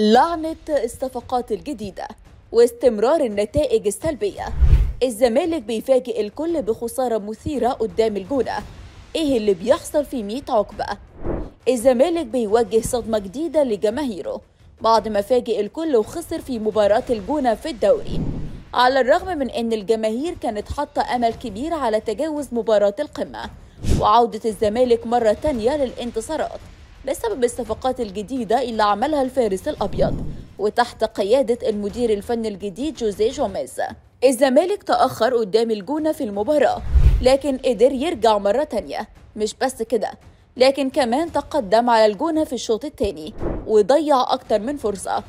لعنة الصفقات الجديدة واستمرار النتائج السلبية. الزمالك بيفاجئ الكل بخسارة مثيرة قدام الجونة. إيه اللي بيحصل في 100 عقبة؟ الزمالك بيواجه صدمة جديدة لجماهيره بعد ما فاجئ الكل وخسر في مباراة الجونة في الدوري. على الرغم من إن الجماهير كانت حاطة أمل كبير على تجاوز مباراة القمة وعودة الزمالك مرة تانية للانتصارات. بسبب الصفقات الجديدة اللي عملها الفارس الأبيض وتحت قيادة المدير الفني الجديد جوزيه جوميز. الزمالك تأخر قدام الجونة في المباراة لكن قدر يرجع مرة تانية. مش بس كده لكن كمان تقدم على الجونة في الشوط الثاني وضيع أكتر من فرصة.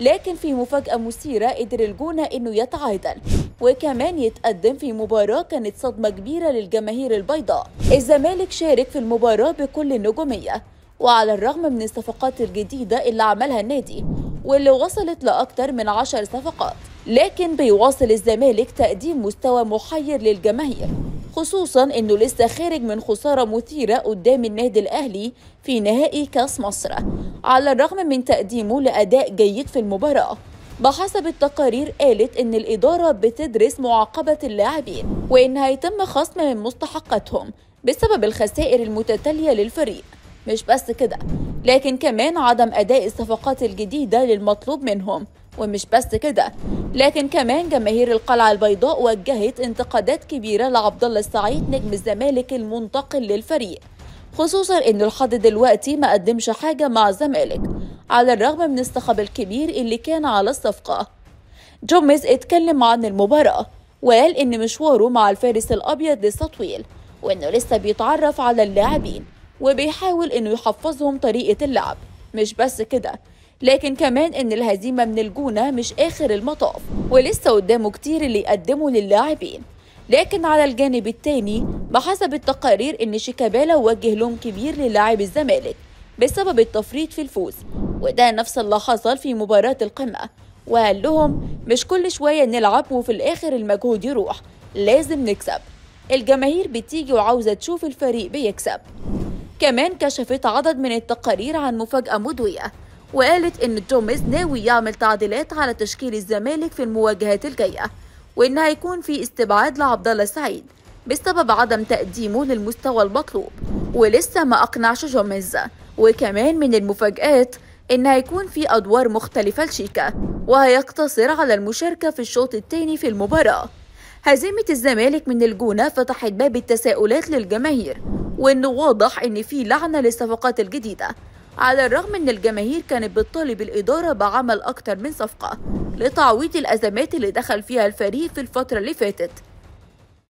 لكن في مفاجأة مثيرة قدر الجونة إنه يتعادل وكمان يتقدم في مباراة كانت صدمة كبيرة للجماهير البيضاء. الزمالك شارك في المباراة بكل نجومية وعلى الرغم من الصفقات الجديدة اللي عملها النادي واللي وصلت لأكثر من عشر صفقات لكن بيواصل الزمالك تقديم مستوى محير للجماهير خصوصا إنه لسه خارج من خسارة مثيرة قدام النادي الأهلي في نهائي كأس مصر على الرغم من تقديمه لأداء جيد في المباراة. بحسب التقارير قالت إن الإدارة بتدرس معاقبة اللاعبين وإن هيتم خصم من مستحقاتهم بسبب الخسائر المتتالية للفريق. مش بس كده لكن كمان عدم أداء الصفقات الجديدة للمطلوب منهم. ومش بس كده لكن كمان جماهير القلعة البيضاء وجهت انتقادات كبيرة لعبد الله السعيد نجم الزمالك المنتقل للفريق. خصوصا انه لحد دلوقتي ما قدمش حاجة مع الزمالك على الرغم من الصخب الكبير اللي كان على الصفقة. جوميز اتكلم عن المباراة وقال إن مشواره مع الفارس الأبيض لسه طويل وإنه لسه بيتعرف على اللاعبين. وبيحاول إنه يحفظهم طريقة اللعب. مش بس كده لكن كمان إن الهزيمة من الجونة مش آخر المطاف ولسه قدامه كتير اللي يقدمه للاعبين. لكن على الجانب التاني بحسب التقارير إن شيكابالا وجه لوم كبير للاعب الزمالك بسبب التفريط في الفوز وده نفس اللي حصل في مباراة القمة. وقال لهم مش كل شوية نلعب وفي الآخر المجهود يروح لازم نكسب. الجماهير بتيجي وعاوزة تشوف الفريق بيكسب. كمان كشفت عدد من التقارير عن مفاجأة مدوية وقالت إن جوميز ناوي يعمل تعديلات على تشكيل الزمالك في المواجهات الجاية وإن هيكون في استبعاد لعبد الله السعيد بسبب عدم تقديمه للمستوى المطلوب. ولسه ما أقنعش جوميز وكمان من المفاجآت إن هيكون في أدوار مختلفة لشيكا وهيقتصر على المشاركة في الشوط الثاني في المباراة. هزيمة الزمالك من الجونة فتحت باب التساؤلات للجماهير وإنه واضح إن في لعنة للصفقات الجديدة على الرغم إن الجماهير كانت بتطالب الإدارة بعمل أكتر من صفقة لتعويض الأزمات اللي دخل فيها الفريق في الفترة اللي فاتت.